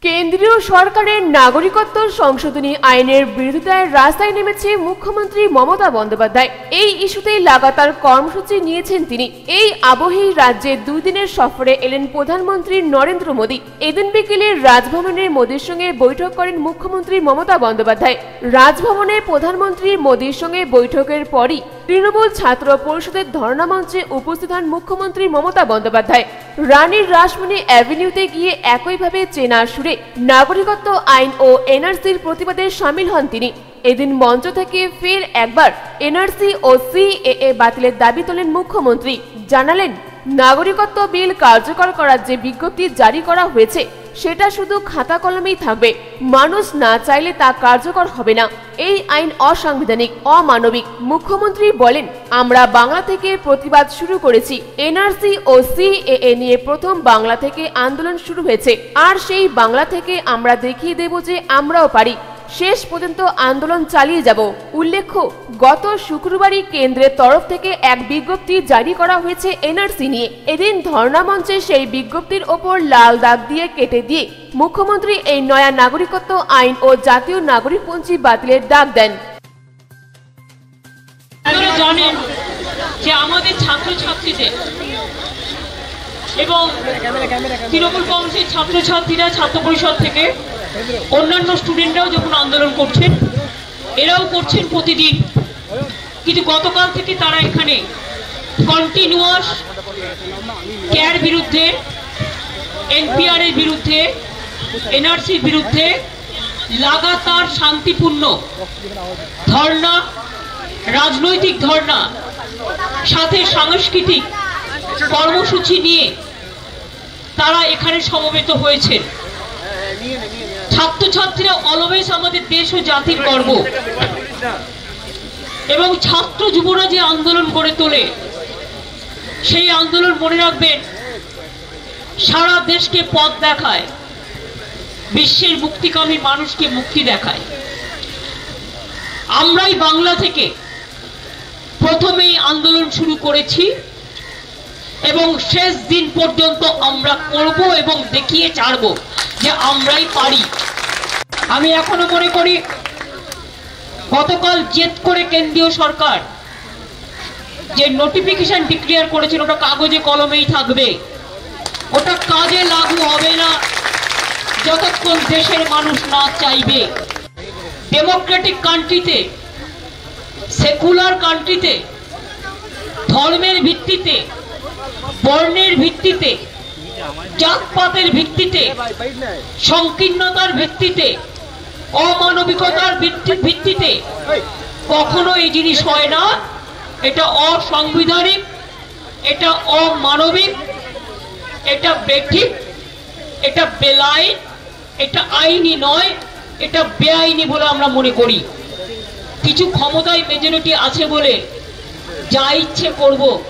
¿Qué? কেন্দ্রীয় সরকারের নাগরিকত্ব সংশোধনী আইনের বিরোধিতায় রাস্তায় নেমেছে মুখ্যমন্ত্রী মমতা বন্দ্যোপাধ্যায়। এই ইস্যুতেই লাগাতার কর্মসূচি নিয়েছেন তিনি। এই আবহেই রাজ্যে দুই দিনের সফরে এলেন প্রধানমন্ত্রী নরেন্দ্র মোদী। এদিন বিকেলে রাজভবনে মোদীর সঙ্গে বৈঠক করেন মুখ্যমন্ত্রী মমতা বন্দ্যোপাধ্যায়। রাজভবনে প্রধানমন্ত্রী মোদীর সঙ্গে বৈঠকের পরই তৃণমূল ছাত্র পরিষদের ধর্ণা মঞ্চে উপস্থিত হন মুখ্যমন্ত্রী মমতা বন্দ্যোপাধ্যায়। রানীর রাসমণি অ্যাভিনিউতে গিয়ে একইভাবে চেনা সুরে নাগরিকত্ব আইন ও এনআরসির প্রতিবাদে সামিল হন তিনি। এদিন মঞ্চ থেকে ফের একবার এনআরসি ও সিএএ বাতিলের দাবি তোলেন মুখ্যমন্ত্রী। জানালেন, নাগরিকত্ব বিল কার্যকর করার যে বিজ্ঞপ্তি জারি করা হয়েছে সেটা শুধু খাতা কলমেই থাকবে। মানুষ না চাইলে তা কার্যকর হবে না। এই আইন অসাংবিধানিক, অমানবিক। মুখ্যমন্ত্রী বলেন, আমরা বাংলা থেকে প্রতিবাদ শুরু করেছি। এনআরসি ও সিএএ নিয়ে প্রথম বাংলা থেকে আন্দোলন শুরু হয়েছে। আর সেই বাংলা থেকে আমরা দেখিয়ে দেব যে আমরাও পারি। শেষ পর্যন্ত আন্দোলন চালিয়ে যাব। উল্লেখ্য, গত শুক্রবারই কেন্দ্রের তরফ থেকে এক বিজ্ঞপ্তি জারি করা হয়েছে এনআরসি নিয়ে। এদিন ধর্ণা মঞ্চে সেই বিজ্ঞপ্তির ওপর লাল দাগ দিয়ে কেটে দিয়ে মুখ্যমন্ত্রী এই নয়া নাগরিকত্ব আইন ও জাতীয় নাগরিকপঞ্জি বাতিলের ডাক দেন। এবং তৃণমূল কংগ্রেসের ছাত্রছাত্রীরা ছাত্র পরিষদ থেকে অন্যান্য স্টুডেন্টরাও যখন আন্দোলন করছেন, এরাও করছেন প্রতিদিন। কিন্তু গতকাল থেকে তারা এখানে কন্টিনিউয়াস কেয়ার বিরুদ্ধে, এনপিআর এর বিরুদ্ধে এনআরসির বিরুদ্ধে লাগাতার শান্তিপূর্ণ ধর্ণা, রাজনৈতিক ধর্ণা, সাথে সাংস্কৃতিক কর্মসূচি নিয়ে তারা এখানে সমবেত হয়েছেন। ছাত্রছাত্রীরা অলবেশ আমাদের দেশ ও জাতির গর্ব এবং ছাত্র যুবরা যে আন্দোলন গড়ে তোলে, সেই আন্দোলন মনে রাখবেন, সারা দেশকে পথ দেখায়, বিশ্বের মুক্তিকামী মানুষকে মুক্তি দেখায়। আমরাই বাংলা থেকে প্রথমেই আন্দোলন শুরু করেছি এবং শেষ দিন পর্যন্ত আমরা করব এবং দেখিয়ে ছাড়ব যে আমরাই পারি। আমি এখনও মনে করি গতকাল জেদ করে কেন্দ্রীয় সরকার যে নোটিফিকেশন ডিক্লেয়ার করেছিল ওটা কাগজে কলমেই থাকবে, ওটা কাজে লাগু হবে না। যতক্ষণ দেশের মানুষ না চাইবে ডেমোক্রেটিক কান্ট্রিতে সেকুলার কান্ট্রিতে ধর্মের ভিত্তিতে, বর্ণের ভিত্তিতে, জাতপাতের ভিত্তিতে, সংকীর্ণতার ভিত্তিতে অমানবিকতার ভিত্তি- ভিত্তিতে কখনো এই জিনিস হয় না। এটা অসাংবিধানিক এটা অমানবিক এটা বেঠিক এটা বেলাইন এটা আইনি নয় এটা বেআইনি বলে আমরা মনে করি। কিছু ক্ষমতায় মেজরিটি আছে বলে যা ইচ্ছে করব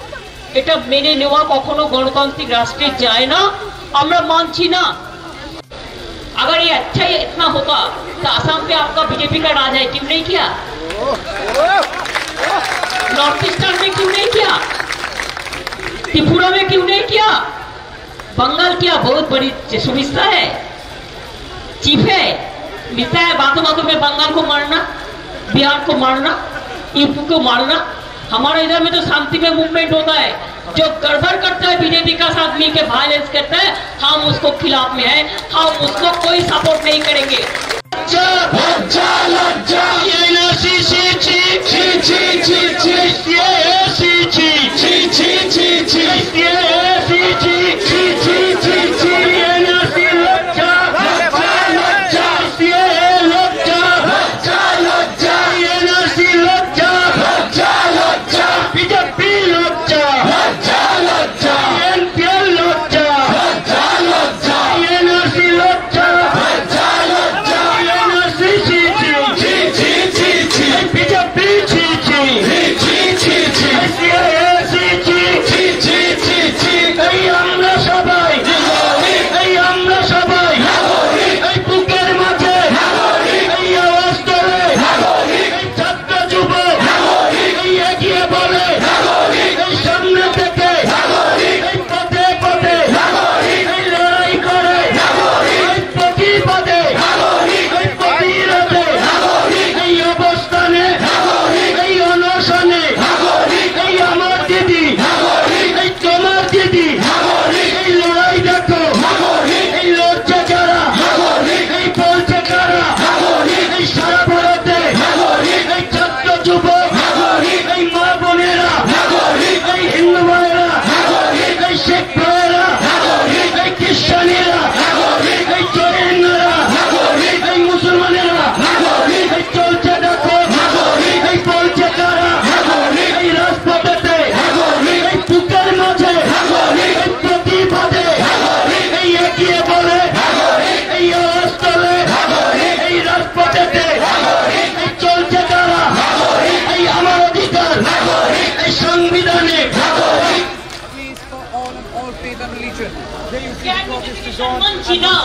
এটা মেনে নেওয়া কখনো গণতান্ত্রিক রাষ্ট্রে যায় না। আমরা মানছি না। अगर ये अच्छा ही इतना होता तो असम पे आपका बीजेपी का राज है, क्यों नहीं किया? नॉर्थ ईस्टर्न में क्यों नहीं किया? त्रिपुरा में क्यों नहीं किया? बंगाल क्या बहुत बड़ी सुविधा है? चीफ है? मिलता है बातों बातों में बंगाल को मारना, बिहार को मारना, यूपी को मारना। हमारे इधर में तो शांति में मूवमेंट होता है। जो गड़बड़ करता है बीजेपी का साथ मिलकर वायलेंस करता है, हम उसको खिलाफ में है, हम उसको कोई सपोर्ट नहीं करेंगे।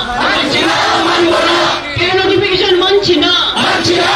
মানছি না মানব না। কেন নোটিফিকেশন মানছি না? মানছি না।